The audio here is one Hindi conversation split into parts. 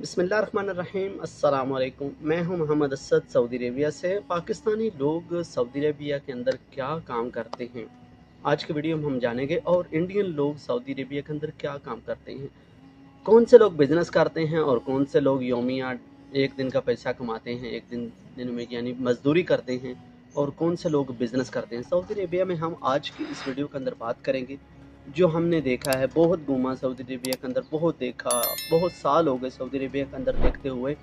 बिसमीम अल्लाम मैं हूँ मोहम्मद असद, सऊदी अरेबिया से। पाकिस्तानी लोग सऊदी अरेबिया के अंदर क्या काम करते हैं? आज के वीडियो में हम जानेंगे, और इंडियन लोग सऊदी अरेबिया के अंदर क्या काम करते हैं? कौन से लोग बिज़नेस करते हैं, और कौन से लोग योमिया, एक दिन का पैसा कमाते हैं, एक दिन दिन में यानी मजदूरी करते हैं, और कौन से लोग बिज़नेस करते हैं? सऊदी अरेबिया में हम आज की इस वीडियो के अंदर बात करेंगे। जो हमने देखा है, बहुत घूमा सऊदी अरेबिया के अंदर, बहुत देखा, बहुत साल हो गए सऊदी अरेबिया के अंदर देखते हुए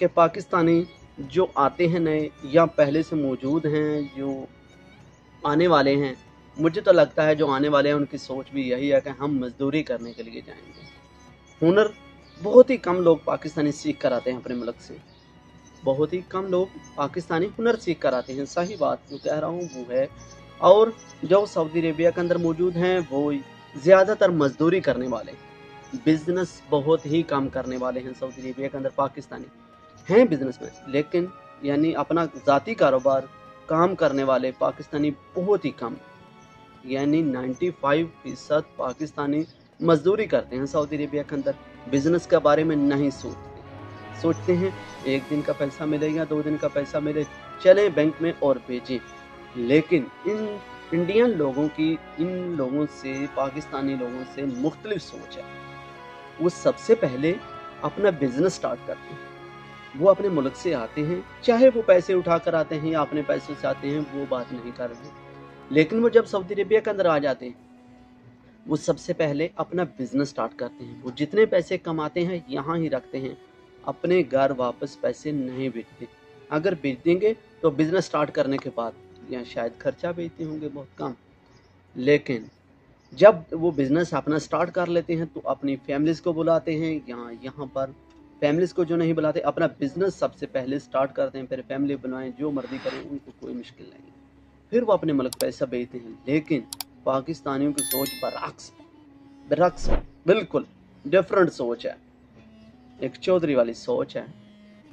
कि पाकिस्तानी जो आते हैं नए या पहले से मौजूद हैं, जो आने वाले हैं, मुझे तो लगता है जो आने वाले हैं, उनकी सोच भी यही है कि हम मजदूरी करने के लिए जाएँगे। हुनर बहुत ही कम लोग पाकिस्तानी सीख कर आते हैं अपने मुल्क से। बहुत ही कम लोग पाकिस्तानी हुनर सीख कर आते हैं। सही बात जो कह रहा हूँ वो है और जो सऊदी अरेबिया के अंदर मौजूद हैं, वो ज़्यादातर मजदूरी करने वाले बिज़नेस बहुत ही कम करने वाले हैं सऊदी अरेबिया के अंदर, पाकिस्तानी हैं बिज़नेस में लेकिन, यानी अपना ज़ाती कारोबार काम करने वाले पाकिस्तानी बहुत ही कम यानी 95 फ़ीसद पाकिस्तानी मजदूरी करते हैं सऊदी अरेबिया के अंदर। बिज़नेस के बारे में नहीं सोचते। सोचते हैं, एक दिन का पैसा मिलेगा, दो दिन का पैसा मिले, चलें बैंक में और भेजें। लेकिन इन इंडियन लोगों की, इन लोगों से, पाकिस्तानी लोगों से मुख्तलिफ़ सोच है। वो सबसे पहले अपना बिज़नेस स्टार्ट करते हैं। वो अपने मुल्क से आते हैं, चाहे वो पैसे उठा कर आते हैं या अपने पैसों से आते हैं, वो बात नहीं कर रहे। लेकिन वो जब सऊदी अरेबिया के अंदर आ जाते हैं, वो सबसे पहले अपना बिज़नेस स्टार्ट करते हैं। वो जितने पैसे कमाते हैं, यहाँ ही रखते हैं। अपने घर वापस पैसे नहीं बेचते अगर बेच देंगे तो बिज़नेस स्टार्ट करने के बाद या शायद खर्चा भेजते होंगे बहुत कम। लेकिन जब वो बिज़नेस अपना स्टार्ट कर लेते हैं तो अपनी फैमिलीज़ को बुलाते हैं। यहाँ यहाँ पर फैमिलीज़ को जो नहीं बुलाते, अपना बिज़नेस सबसे पहले स्टार्ट करते हैं। फिर फैमिली बनाएँ, जो मर्ज़ी करें, उनको कोई मुश्किल नहीं फिर वो अपने मुल्क पैसा भेजते हैं। लेकिन पाकिस्तानियों की सोच बरक्स बरक्स बिल्कुल डिफरेंट सोच है। एक चौधरी वाली सोच है,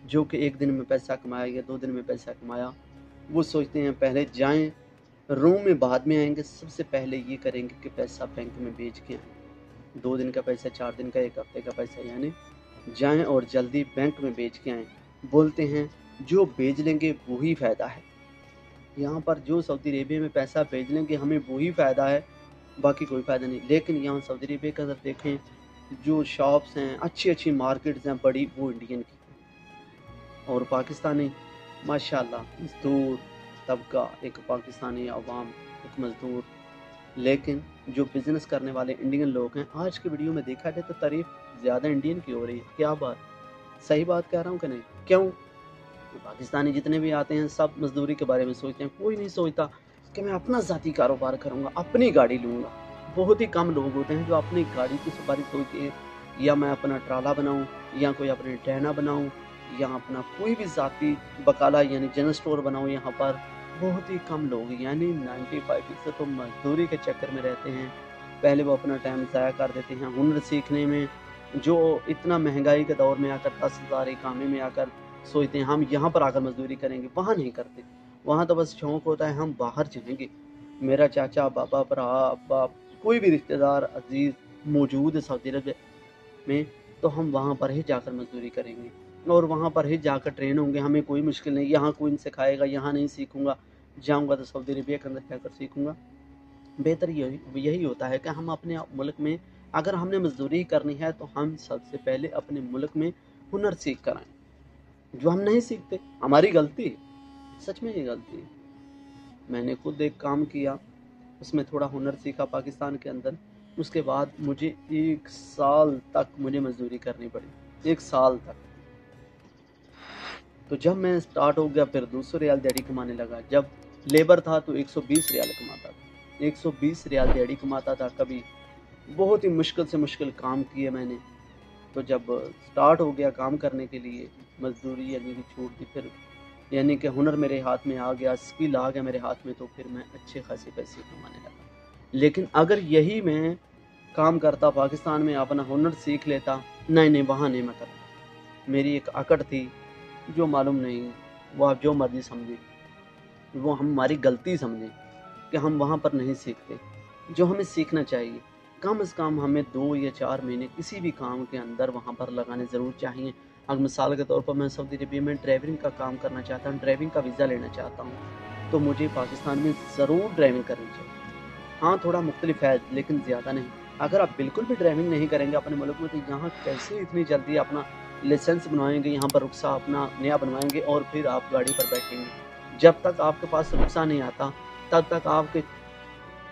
जो कि एक दिन में पैसा कमाया या दो दिन में पैसा कमाया। वो सोचते हैं, पहले जाएँ, रूम में बाद में आएँगे, सबसे पहले ये करेंगे कि पैसा बैंक में भेज के आएँ। दो दिन का पैसा, चार दिन का, एक हफ़्ते का पैसा, यानी जाएँ और जल्दी बैंक में बेच के आएँ। बोलते हैं, जो भेज लेंगे, वही फ़ायदा है। यहाँ पर जो सऊदी अरेबिया में पैसा भेज लेंगे, हमें वही फ़ायदा है, बाकी कोई फ़ायदा नहीं। लेकिन यहाँ सऊदी अरेबिया का अगर देखें, जो शॉप्स हैं अच्छी अच्छी मार्केट्स हैं, बड़ी, वो इंडियन की। और पाकिस्तानी माशाल्लाह मजदूर तबका एक पाकिस्तानी अवाम, एक मज़दूर। लेकिन जो बिज़नेस करने वाले इंडियन लोग हैं, आज की वीडियो में देखा जाए तो तारीफ़ ज़्यादा इंडियन की हो रही है। क्या बात? सही बात कह रहा हूँ कि नहीं? क्यों? पाकिस्तानी जितने भी आते हैं, सब मजदूरी के बारे में सोचते हैं। कोई नहीं सोचता कि मैं अपना ज़ाती कारोबार करूँगा, अपनी गाड़ी लूँगा। बहुत ही कम लोग होते हैं जो अपनी गाड़ी की सवारी सोचते हैं, या मैं अपना ट्राला बनाऊँ, या कोई अपने टहना बनाऊँ यहाँ अपना कोई भी ज़ाती बकाला यानी जनरल स्टोर बनाओ यहाँ पर, बहुत ही कम लोग, यानी 95 फ़ीसद तो मजदूरी के चक्कर में रहते हैं। पहले वो अपना टाइम ज़ाया कर देते हैं हुनर सीखने में, जो इतना महँगाई के दौर में आकर, दस हज़ार इकामे में आकर सोचते हैं, हम यहाँ पर आकर मजदूरी करेंगे, वहाँ नहीं करते। वहाँ तो बस शौक होता है, हम बाहर जाएँगे। मेरा चाचा, बाबा भरा अब्बा कोई भी रिश्तेदार, अज़ीज़, मौजूद है सऊदी अरब में तो हम वहाँ पर ही जाकर मजदूरी करेंगे। और वहाँ पर ही जाकर ट्रेन होंगे, हमें कोई मुश्किल नहीं। यहाँ कोई सिखाएगा यहाँ नहीं सीखूँगा। जाऊँगा तो सऊदी अरबिया के अंदर जाकर सीखूँगा। बेहतर यही यही होता है कि हम अपने मुल्क में, अगर हमने मजदूरी करनी है तो हम सबसे पहले अपने मुल्क में हुनर सीख कर आए। जो हम नहीं सीखते, हमारी गलती है। सच में ये गलती है। मैंने खुद एक काम किया, उसमें थोड़ा हुनर सीखा पाकिस्तान के अंदर। उसके बाद मुझे एक साल तक मुझे मजदूरी करनी पड़ी। एक साल तक। तो जब मैं स्टार्ट हो गया, फिर दो सौ रियाल दिहाड़ी कमाने लगा। जब लेबर था तो 120 रियाल कमाता था। 120 रियाल दिहाड़ी कमाता था। कभी बहुत ही मुश्किल से मुश्किल काम किए मैंने। तो जब स्टार्ट हो गया काम करने के लिए, मजदूरी यानी कि छूट दी, फिर यानी कि हुनर मेरे हाथ में आ गया स्किल आ गया मेरे हाथ में तो फिर मैं अच्छे खासे पैसे कमाने लगा। लेकिन अगर यही मैं काम करता, पाकिस्तान में अपना हुनर सीख लेता, नहीं नहीं वहाँ नहीं मैं करता। मेरी एक अकड़ थी जो मालूम नहीं, वो आप जो मर्ज़ी समझें। वो हम हमारी गलती समझें कि हम वहाँ पर नहीं सीखते। जो हमें सीखना चाहिए, कम से कम हमें दो या चार महीने किसी भी काम के अंदर वहाँ पर लगाने ज़रूर चाहिए। अगर मिसाल के तौर पर मैं सऊदी अरबिया में ड्राइविंग का काम करना चाहता हूँ ड्राइविंग का वीज़ा लेना चाहता हूँ तो मुझे पाकिस्तान में ज़रूर ड्राइविंग करनी चाहिए। हाँ थोड़ा मुख्तलिफ़ है, लेकिन ज़्यादा नहीं। अगर आप बिल्कुल भी ड्राइविंग नहीं करेंगे अपने मुल्क में तो यहाँ कैसे इतनी जल्दी अपना लाइसेंस बनवाएँगे, यहाँ पर रुखसा अपना नया बनवाएँगे और फिर आप गाड़ी पर बैठेंगे। जब तक आपके पास रुखसा नहीं आता, तब तक आपके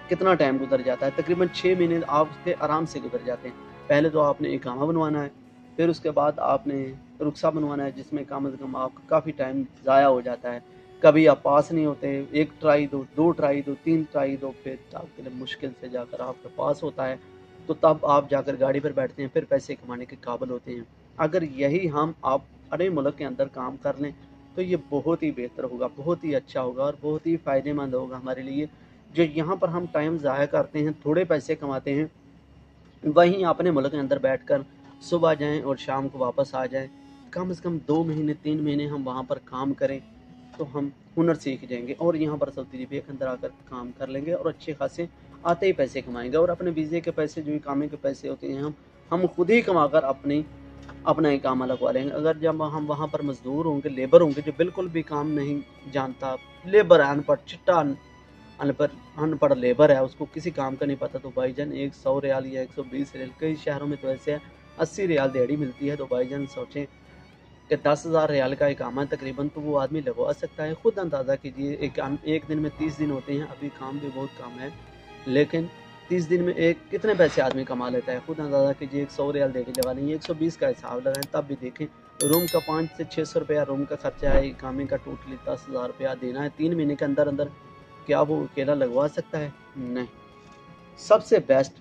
कितना टाइम गुजर जाता है? तकरीबन छः महीने आपके आराम से गुजर जाते हैं। पहले तो आपने इकामा बनवाना है, फिर उसके बाद आपने रुखसा बनवाना है, जिसमें कम अज़ कम आपका काफ़ी टाइम ज़ाया हो जाता है। कभी आप पास नहीं होते, एक ट्राई दो दो ट्राई दो, तीन ट्राई दो, फिर आपके लिए मुश्किल से जाकर आपके पास होता है। तो तब आप जाकर गाड़ी पर बैठते हैं, फिर पैसे कमाने के काबिल होते हैं। अगर यही हम आप अपने मुल्क के अंदर काम कर लें तो ये बहुत ही बेहतर होगा, बहुत ही अच्छा होगा और बहुत ही फ़ायदेमंद होगा हमारे लिए। जो यहाँ पर हम टाइम ज़ाया करते हैं, थोड़े पैसे कमाते हैं, वहीं अपने मुल्क के अंदर बैठ कर सुबह जाएँ और शाम को वापस आ जाएँ। कम से कम दो महीने, तीन महीने हम वहाँ पर काम करें तो हम हुनर सीख जाएँगे और यहाँ पर सऊदी अरबिया के अंदर आकर काम कर लेंगे और अच्छे खासे आते ही पैसे कमाएँगे और अपने वीज़े के पैसे, जो भी कामे के पैसे होते हैं, हम हम खुद ही कमा कर अपनी अपना ही काम लगवा लेंगे अगर जब हम वहाँ पर मजदूर होंगे, लेबर होंगे, जो बिल्कुल भी काम नहीं जानता, लेबर है, अनपढ़, चिट्टा अनपढ़ अनपढ़ लेबर है, उसको किसी काम का नहीं पता तो भाईजान एक सौ रियाल या एक सौ बीस रियाल, कई शहरों में तो ऐसे है अस्सी रियाल दिहाड़ी मिलती है तो भाईजान सोचें कि दस हज़ार रियाल का एक काम है, तकरीबन तो वो आदमी लगवा सकता है। खुद अंदाज़ा कीजिए, एक एक दिन में तीस दिन होते हैं, अभी काम भी बहुत कम है, लेकिन तीस दिन में एक कितने पैसे आदमी कमा लेता है? खुद अंदाज़ा कीजिए, एक सौ रियाल देने लगा लेंगे, एक सौ बीस का हिसाब लगाएँ, तब भी देखें। रूम का पाँच से छः सौ रुपया रूम का खर्चा है कामे का टोटली दस हज़ार रुपया देना है। तीन महीने के अंदर अंदर क्या वो अकेला लगवा सकता है? नहीं। सबसे बेस्ट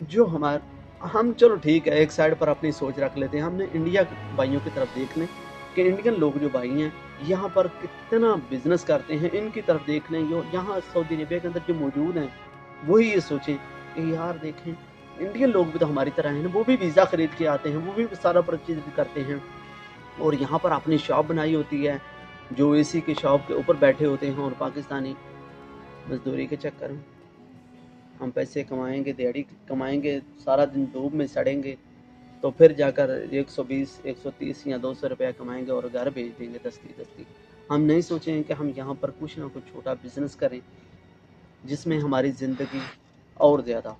जो हमारे हम चलो ठीक है, एक साइड पर अपनी सोच रख लेते हैं। हमने इंडिया भाइयों की तरफ़ देख लें कि इंडियन लोग जो भाई हैं, यहाँ पर कितना बिज़नेस करते हैं, इनकी तरफ़ देख लें जो यहाँ सऊदी अरेबिया के अंदर जो मौजूद हैं वही ये सोचें कि यार देखें इंडियन लोग भी तो हमारी तरह हैं वो भी वीज़ा ख़रीद के आते हैं वो भी सारा परचेज करते हैं। और यहाँ पर अपनी शॉप बनाई होती है जो एसी के शॉप के ऊपर बैठे होते हैं और पाकिस्तानी। मजदूरी के चक्कर में। हम पैसे कमाएँगे दिहाड़ी कमाएँगे सारा दिन धूप में सड़ेंगे तो फिर जाकर 120, 130 या 200 रुपया कमाएँगे और घर भेज देंगे दस्ती दस्ती हम नहीं सोचेंगे कि हम यहाँ पर कुछ ना कुछ छोटा बिज़नेस करें। जिसमें हमारी ज़िंदगी और ज़्यादा हो।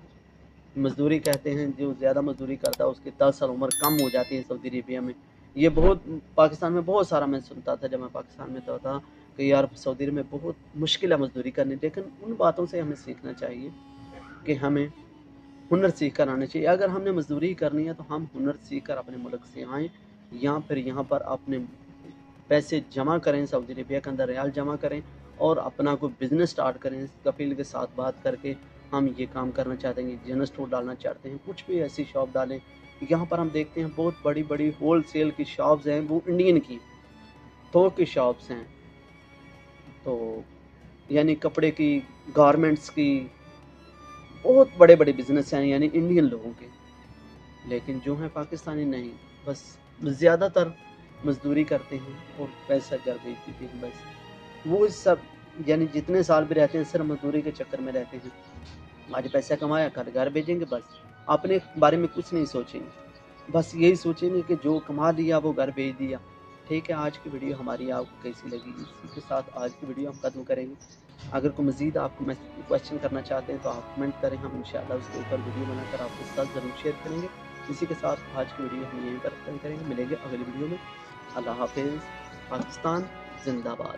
मजदूरी कहते हैं, जो ज़्यादा मजदूरी करता है, उसकी दस साल उम्र कम हो जाती है सऊदी अरेबिया में। ये बहुत, पाकिस्तान में बहुत सारा मैं सुनता था जब मैं पाकिस्तान में तो था कि यार सऊदी में बहुत मुश्किल है मजदूरी करनी। लेकिन उन बातों से हमें सीखना चाहिए कि हमें हुनर सीख कर आना चाहिए। अगर हमने मजदूरी करनी है तो हम हुनर सीख कर अपने मुल्क से आएँ, या फिर यहाँ पर अपने पैसे जमा करें, सऊदी अरबिया के अंदर रियाल जमा करें और अपना कोई बिज़नेस स्टार्ट करें कपिल के साथ बात करके हम ये काम करना चाहते हैं जनरल स्टोर डालना चाहते हैं। कुछ भी ऐसी शॉप डालें, यहाँ पर हम देखते हैं बहुत बड़ी बड़ी होल सेल की शॉप्स हैं, वो इंडियन की थोक की शॉप्स हैं। तो यानी कपड़े की गारमेंट्स की, बहुत बड़े बड़े बिज़नेस हैं, यानी इंडियन लोगों के। लेकिन जो हैं पाकिस्तानी नहीं, बस ज़्यादातर मजदूरी करते हैं और पैसा घर भेज देते हैं। बस वो इस सब यानी जितने साल भी रहते हैं, सिर्फ़ मजदूरी के चक्कर में रहते हैं। आज पैसा कमाया कर घर भेजेंगे, बस। अपने बारे में कुछ नहीं सोचेंगे। बस यही सोचेंगे कि जो कमा लिया वो घर भेज दिया। ठीक है, आज की वीडियो हमारी आपको कैसी लगी? इसी के साथ आज की वीडियो हम खत्म करेंगे। अगर कोई मज़ीद आप क्वेश्चन करना चाहते हैं तो आप कमेंट करें। हम इंशाल्लाह उसके ऊपर वीडियो बनाकर आपके साथ ज़रूर शेयर करेंगे। इसी के साथ आज की वीडियो हम यहीं पर खत्म करेंगे। मिलेंगे अगली वीडियो में। अल्लाह हाफिज़। पाकिस्तान, जिंदाबाद।